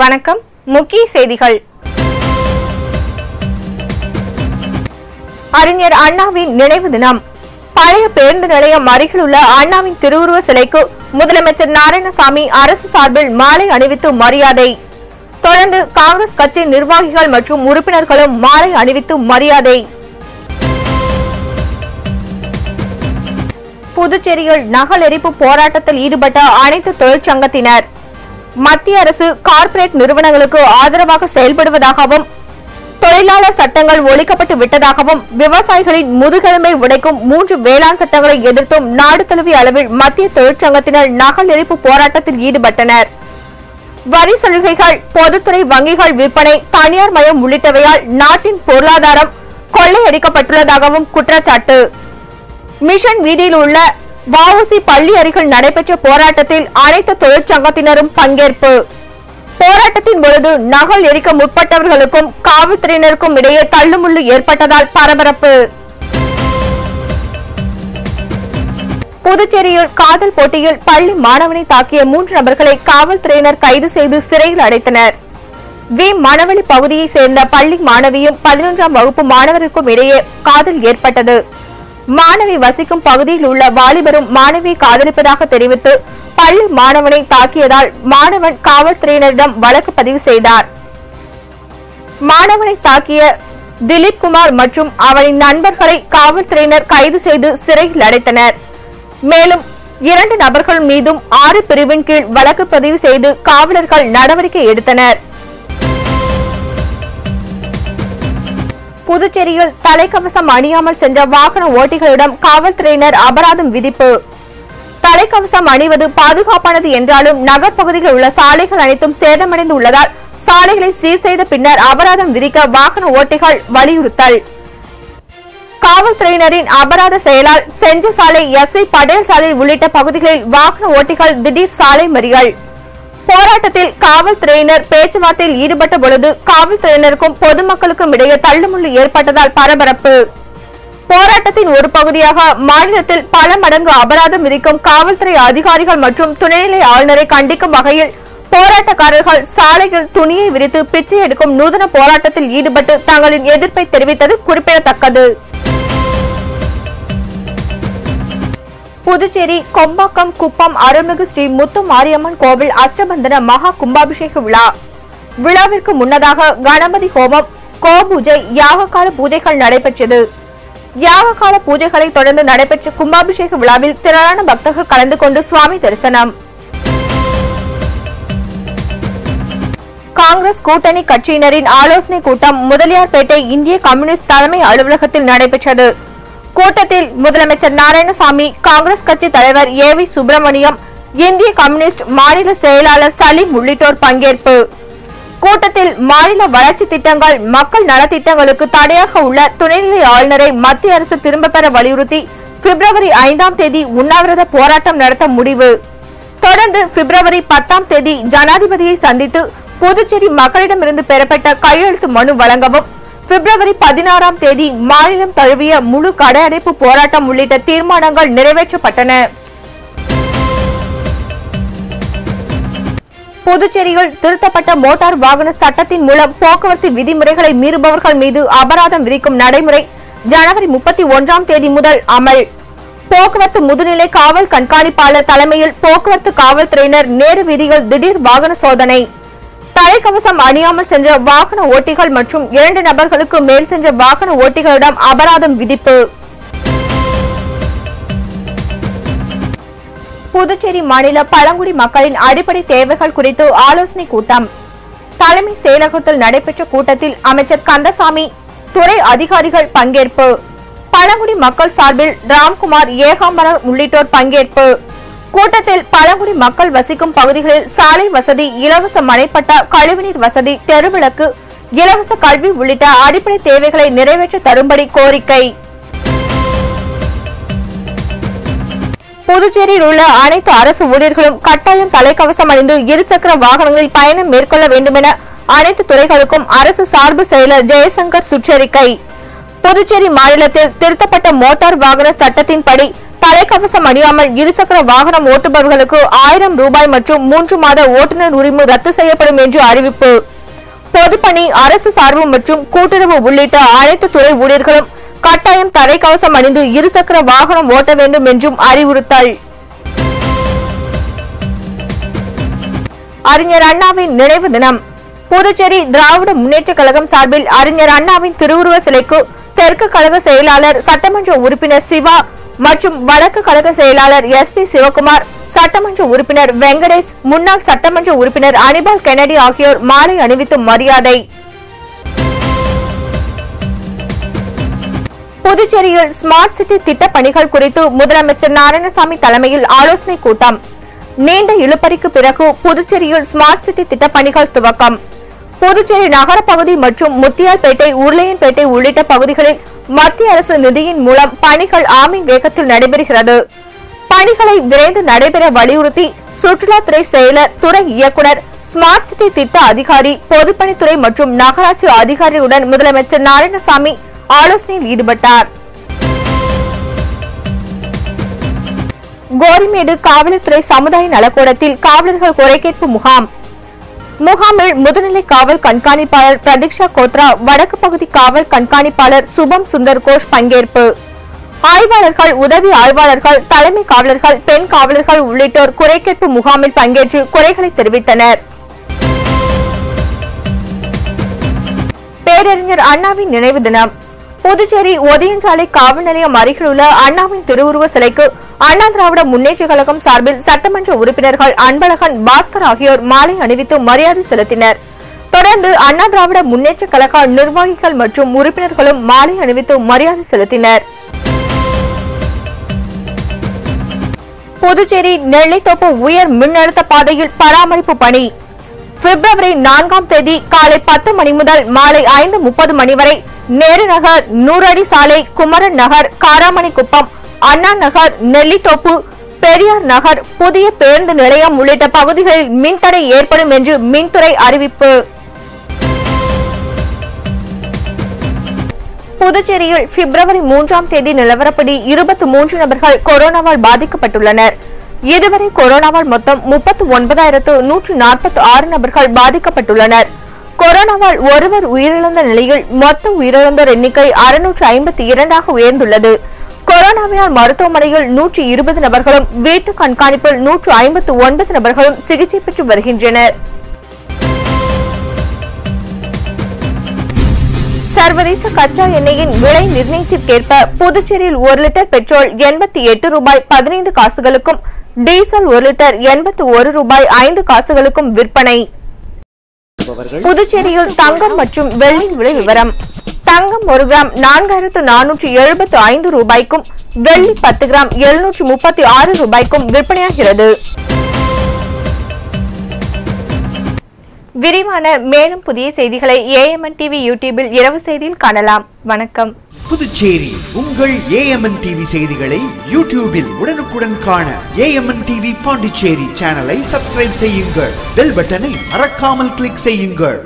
வணக்கம் முக்கிய செய்திகள். அறிஞர் அண்ணாவின் நினைவு தினம். பழைய பேருந்து நிலையம் அருகில் உள்ள அண்ணாவின் திருவுருவ சிலைக்கு முதலமைச்சர் நாராயணசாமி அரசு சார்பில் மாலை அணிவித்து மரியாதை. தொடர்ந்து காங்கிரஸ் கட்சி நிர்வாகிகள் மற்றும் உறுப்பினர்களும் மாலை அணிவித்து மரியாதை. புதுச்சேரியில் நகல் எரிப்பு போராட்டத்தில் ஈடுபட்ட அனைத்து தொழிற்சங்கத்தினர். மத்திய அரசு கார்ப்பரேட் நிறுவனங்களுக்கு ஆதரவாக செயல்படுவதாகவும் தொழிலாளர் சட்டங்கள் ஒழிக்கப்பட்டு விட்டதாகவும் விவசாயிகளின் முதுகெலும்பை உடைக்கும் மூன்று வேளாண் சட்டங்களை எதிர்த்தும் நாடு தழுவிய அளவில் மத்திய தொழிற்சங்கத்தினர் நகல் எரிப்பு போராட்டத்தில் ஈடுபட்டனர். வரி சலுகைகள் பொதுத்துறை வங்கிகள் விற்பனை தனியார் மயம் உள்ளிட்டவையால் நாட்டின் பொருளாதாரம் கொள்ளையடிக்கப்பட்டுள்ளதாகவும் குற்றச்சாட்டு. மிஷன் வீதியில் உள்ள வஉசி பள்ளி அருகில் நடைபெற்ற போராட்டத்தில் அனைத்து தொழிற்சங்கத்தினரும் பங்கேற்பு. போராட்டத்தின் பொழுது நகல் எரிக்க முற்பட்டவர்களுக்கும் காவல்துறையினருக்கும் இடையே தள்ளுமுள்ளு ஏற்பட்டதால் பரபரப்பு. புதுச்சேரியில் காதல் போட்டியில் பள்ளி மாணவனை தாக்கிய மூன்று நபர்களை காவல்துறையினர் கைது செய்து சிறையில் அடைத்தனர். வி. மணவெளி பகுதியைச் சேர்ந்த பள்ளி மாணவியும் பதினொன்றாம் வகுப்பு மாணவருக்கும் இடையே காதல் ஏற்பட்டது. மாணவி வசிக்கும் பகுதியில் உள்ள வாலிபரும் மாணவியை காதலிப்பதாக தெரிவித்து பள்ளி மாணவனை தாக்கியதால் மாணவன் காவல்துறையினரிடம் வழக்கு பதிவு செய்தார். மாணவனை தாக்கிய திலீப் குமார் மற்றும் அவரின் நண்பர்களை காவல்துறையினர் கைது செய்து சிறையில் அடைத்தனர். மேலும் இரண்டு நபர்கள் மீதும் ஆறு பிரிவின் கீழ் வழக்கு பதிவு செய்து காவலர்கள் நடவடிக்கை எடுத்தனர். புதுச்சேரியில் தலைக்கவசம் அணியாமல் சென்ற வாகன ஓட்டிகளிடம் காவல்துறையினர் அபராதம் விதிப்பு. தலைக்கவசம் அணிவது பாதுகாப்பானது என்றாலும் நகர்ப்பகுதியில் உள்ள சாலைகள் அனைத்தும் சேதமடைந்து உள்ளதால் சாலைகளை சீர் செய்த பின்னர் அபராதம் விதிக்க வாகன ஓட்டிகள் வலியுறுத்தல். காவல்துறையினரின் அபராத செயலால் செஞ்ச சாலை எஸ் படேல் சாலை உள்ளிட்ட பகுதிகளில் வாகன ஓட்டிகள் திடீர் சாலை மறியல். போராட்டத்தில் காவல்துறையினர் பேச்சுவார்த்தையில் ஈடுபட்ட பொழுது காவல்துறையினருக்கும் பொதுமக்களுக்கும் இடையே தள்ளுமுள்ளு ஏற்பட்டதால் பரபரப்பு. போராட்டத்தின் ஒரு பகுதியாக மாநிலத்தில் பல மடங்கு அபராதம் விதிக்கும் காவல்துறை அதிகாரிகள் மற்றும் துணைநிலை ஆளுநரை கண்டிக்கும் வகையில் போராட்டக்காரர்கள் சாலையில் துணியை விரித்து பிச்சை எடுக்கும் நூதன போராட்டத்தில் ஈடுபட்டு தங்களின் எதிர்ப்பை தெரிவித்தது குறிப்பிடத்தக்கது. புதுச்சேரி கொம்பாக்கம் குப்பம் அருள்மிகு ஸ்ரீ முத்து மாரியம்மன் கோவில் அஷ்டபந்தன மகா கும்பாபிஷேக விழா. விழாவிற்கு முன்னதாக கணபதி ஹோமம் கோபூஜை யாககால பூஜைகள் நடைபெற்றது. யாககால பூஜைகளை தொடர்ந்து நடைபெற்ற கும்பாபிஷேக விழாவில் திரளான பக்தர்கள் கலந்து கொண்டு சுவாமி தரிசனம். காங்கிரஸ் கூட்டணி கட்சியினரின் ஆலோசனை கூட்டம் முதலியார்பேட்டை இந்திய கம்யூனிஸ்ட் தலைமை அலுவலகத்தில் நடைபெற்றது. கூட்டத்தில் முதலமைச்சர் நாராயணசாமி காங்கிரஸ் கட்சி தலைவர் ஏ வி சுப்பிரமணியம் இந்திய கம்யூனிஸ்ட் மாநில செயலாளர் சலீம் உள்ளிட்டோர் பங்கேற்பு. கூட்டத்தில் மாநில வளர்ச்சி திட்டங்கள் மக்கள் நலத்திட்டங்களுக்கு தடையாக உள்ள துணைநிலை ஆளுநரை மத்திய அரசு திரும்ப பெற வலியுறுத்தி பிப்ரவரி ஐந்தாம் தேதி உண்ணாவிரத போராட்டம் நடத்த முடிவு. தொடர்ந்து பிப்ரவரி பத்தாம் தேதி ஜனாதிபதியை சந்தித்து புதுச்சேரி மக்களிடமிருந்து பெறப்பட்ட கையெழுத்து மனு வழங்கவும் பிப்ரவரி பதினாறாம் தேதி மாநிலம் தழுவிய முழு கடையடைப்பு போராட்டம் உள்ளிட்ட தீர்மானங்கள் நிறைவேற்றப்பட்டன. புதுச்சேரியில் திருத்தப்பட்ட மோட்டார் வாகன சட்டத்தின் மூலம் போக்குவரத்து விதிமுறைகளை மீறுபவர்கள் மீது அபராதம் விதிக்கும் நடைமுறை ஜனவரி முப்பத்தி ஒன்றாம் தேதி முதல் அமல். போக்குவரத்து முதுநிலை காவல் கண்காணிப்பாளர் தலைமையில் போக்குவரத்து காவல்துறையினர் நேரு வீதியில் திடீர் வாகன சோதனை. தலைக்கவசம் அணியாமல் சென்ற வாகன ஓட்டிகள் மற்றும் இரண்டு நபர்களுக்கு மேல் சென்ற வாகன ஓட்டிகளிடம் அபராதம் விதிப்பு. புதுச்சேரி மாநில பழங்குடி மக்களின் அடிப்படை தேவைகள் குறித்து ஆலோசனை கூட்டம். தலைமை செயலகத்தில் நடைபெற்ற கூட்டத்தில் அமைச்சர் கந்தசாமி துறை அதிகாரிகள் பங்கேற்பு. பழங்குடி மக்கள் சார்பில் ராம்குமார் ஏகாம்பரம் உள்ளிட்டோர் பங்கேற்பு. கூட்டத்தில் பழங்குடி மக்கள் வசிக்கும் பகுதிகளில் சாலை வசதி இலவச மனைப்பட்டா கழிவுநீர் வசதி தெருவிளக்கு இலவச கல்வி உள்ளிட்ட அடிப்படை தேவைகளை நிறைவேற்ற தரும்படி கோரிக்கை. புதுச்சேரியில் உள்ள அனைத்து அரசு ஊழியர்களும் கட்டாயம் தலைக்கவசம் அணிந்து இருசக்கர வாகனங்களில் பயணம் மேற்கொள்ள வேண்டுமென அனைத்து துறைகளுக்கும் அரசு சார்பு செயலர் ஜெயசங்கர் சுற்றறிக்கை. புதுச்சேரி மாநிலத்தில் திருத்தப்பட்ட மோட்டார் வாகன சட்டத்தின்படி தலைக்கவசம் அணியாமல் இருசக்கர வாகனம் ஓட்டுபவர்களுக்கு ஆயிரம் ரூபாய் மற்றும் மூன்று மாத ஓட்டுநர் உரிமை ரத்து செய்யப்படும் என்று அறிவிப்பு. பொதுப்பணி அரசு சார்பு மற்றும் கூட்டுறவு உள்ளிட்ட அனைத்து துறை ஊழியர்களும் கட்டாயம் தலைக்கவசம் அணிந்து இருசக்கர வாகனம் ஓட்ட வேண்டும் என்றும் அறிவுறுத்தல். அறிஞர் அண்ணாவின் நினைவு தினம். புதுச்சேரி திராவிட முன்னேற்ற கழகம் சார்பில் அறிஞர் அண்ணாவின் திருவுருவ சிலைக்கு தெற்கு கழக செயலாளர் சட்டமன்ற உறுப்பினர் சிவா மற்றும் வடக்கு கழக செயலாளர் எஸ் பி சிவகுமார் சட்டமன்ற உறுப்பினர் வெங்கடேஷ் முன்னாள் சட்டமன்ற உறுப்பினர் அனிபால் கெனடி ஆகியோர் மாலை அணிவித்து மரியாதை. புதுச்சேரியில் ஸ்மார்ட் சிட்டி திட்டப் பணிகள் குறித்து முதலமைச்சர் நாராயணசாமி தலைமையில் ஆலோசனை கூட்டம். நீண்ட இழுபறிக்கு பிறகு புதுச்சேரியில் ஸ்மார்ட் சிட்டி திட்டப் பணிகள் துவக்கம். புதுச்சேரி நகரப்பகுதி மற்றும் முத்தியால்பேட்டை உருளையன்பேட்டை உள்ளிட்ட பகுதிகளில் மத்திய அரசு நிதியின் மூலம் பணிகள் ஆமின் வேகத்தில் நடைபெறுகிறது. பணிகளை விரைந்து நடைபெற வலியுறுத்தி சுற்றுலாத்துறை செயலர் துறை இயக்குனர் ஸ்மார்ட் சிட்டி திட்ட அதிகாரி பொதுப்பணித்துறை மற்றும் நகராட்சி அதிகாரியுடன் முதலமைச்சர் நாராயணசாமி ஆலோசனையில் ஈடுபட்டார். கோரிமேடு காவல்துறை சமுதாய நலக்கூடத்தில் காவலர்கள் குறைகேட்பு முகாம். முகாமில் முதுநிலை காவல் கண்காணிப்பாளர் பிரதீக்ஷா கோத்ரா வடக்கு பகுதி காவல் கண்காணிப்பாளர் சுபம் சுந்தர் கோஷ் பங்கேற்பு. ஆய்வாளர்கள் உதவி ஆய்வாளர்கள் தலைமை காவலர்கள் பெண் காவலர்கள் உள்ளிட்டோர் குறை கேட்பு முகாமில் பங்கேற்று குறைகளை தெரிவித்தனர். பேரறிஞர் அண்ணாவின் நினைவு தினம். புதுச்சேரி ஒதியஞ்சாலை காவல் நிலையம் அருகில் உள்ள அண்ணாவின் திருவுருவ சிலைக்கு அண்ணா திராவிட முன்னேற்ற கழகம் சார்பில் சட்டமன்ற உறுப்பினர்கள் அன்பழகன் பாஸ்கர் ஆகியோர் மாலை அணிவித்து மரியாதை செலுத்தினர். தொடர்ந்து அண்ணா திராவிட முன்னேற்ற கழக நிர்வாகிகள் மற்றும் உறுப்பினர்களும் மாலை அணிவித்து மரியாதை செலுத்தினர். புதுச்சேரி நெல்லைத்தோப்பு உயர் மின்னழுத்த பாதையில் பராமரிப்பு பணி. பிப்ரவரி நான்காம் தேதி காலை பத்து மணி முதல் மாலை ஐந்து முப்பது மணி வரை நேரு நகர் நூறடி சாலை குமரன் நகர் காராமணி குப்பம் அண்ணா நகர் நெல்லித்தோப்பு பெரியார் நகர் புதிய பேருந்து நிலையம் உள்ளிட்ட பகுதிகளில் மின்தடை ஏற்படும் என்று மின்துறை அறிவிப்பு. புதுச்சேரியில் பிப்ரவரி மூன்றாம் தேதி நிலவரப்படி இருபத்தி மூன்று நபர்கள் கொரோனாவால் பாதிக்கப்பட்டுள்ளனர். இதுவரை கொரோனாவால் மொத்தம் முப்பத்தி ஒன்பதாயிரத்து நூற்று நாற்பத்தி ஆறு நபர்கள் பாதிக்கப்பட்டுள்ளனர். கொரோனாவால் ஒருவர் உயிரிழந்த நிலையில் மொத்த உயிரிழந்தோர் எண்ணிக்கை அறுநூற்று ஐம்பத்தி இரண்டாக உயர்ந்துள்ளது. கொரோனாவினால் மருத்துவமனையில் நூற்றி இருபது நபர்களும் வீட்டு கண்காணிப்பில் நூற்று ஐம்பத்து ஒன்பது நபர்களும் சிகிச்சை பெற்று வருகின்றனர். சர்வதேச கச்சா எண்ணெயின் விலை நிர்ணயத்திற்கேற்ப புதுச்சேரியில் ஒரு லிட்டர் பெட்ரோல் எண்பத்தி எட்டு ரூபாய் பதினைந்து காசுகளுக்கும் டீசல் ஒரு லிட்டர் எண்பத்தி ஒரு ரூபாய் ஐந்து காசுகளுக்கும் விற்பனை. புதுச்சேரியில் தங்கம் மற்றும் வெள்ளி விலை விவரம். தங்கம் ஒரு கிராம் நான்காயிரத்து நானூற்று எழுபத்து ஐந்து ரூபாய்க்கும் வெள்ளி பத்து கிராம் எழுநூற்று முப்பத்தி ஆறு ரூபாய்க்கும் விற்பனையாகிறது. விரிவான மேலும் புதிய செய்திகளை ஏஎம்என் டிவி யூடியூபில் இரவு செய்தியில் காணலாம். வணக்கம். புதுச்சேரி உங்கள் ஏஎம்என் டிவி செய்திகளை யூடியூபில் உடனுக்குடன் காண ஏஎம்என் டிவி பாண்டிச்சேரி சேனலை சப்ஸ்கிரைப் செய்யுங்கள். பெல் பட்டனை மறக்காமல் கிளிக் செய்யுங்கள்.